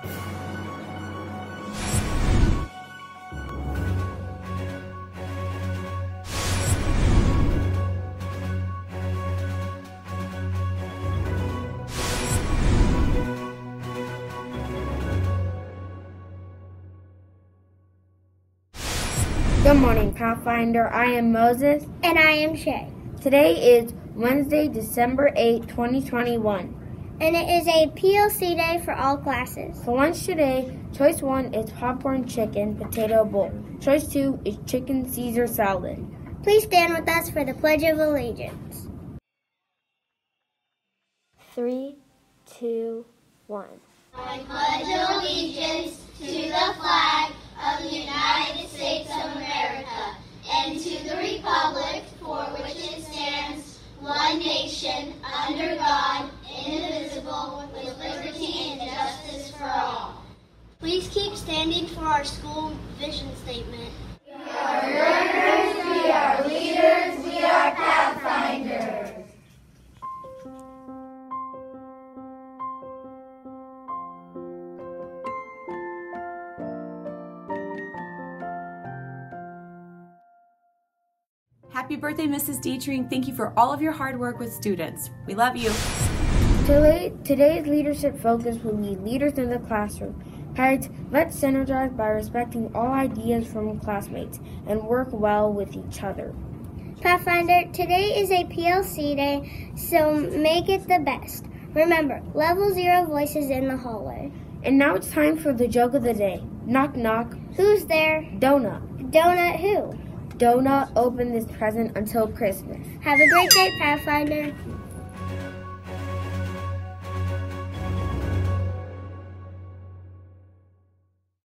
Good morning, Pathfinder. I am Moses. And I am Shay. Today is Wednesday, December 8, 2021. And it is a PLC day for all classes. For lunch today, choice 1 is popcorn chicken potato bowl. Choice 2 is chicken Caesar salad. Please stand with us for the Pledge of Allegiance. Three, two, one. I pledge allegiance Please keep standing for our school vision statement. We are learners, we are leaders, we are pathfinders. Happy birthday, Mrs. Dietrich. Thank you for all of your hard work with students. We love you. Today, today's leadership focus will be leaders in the classroom. Parents, let's synergize by respecting all ideas from classmates and work well with each other. Pathfinder, today is a PLC day, so make it the best. Remember, level zero voices in the hallway. And now it's time for the joke of the day. Knock, knock. Who's there? Donut. Donut who? Donut open this present until Christmas. Have a great day, Pathfinder.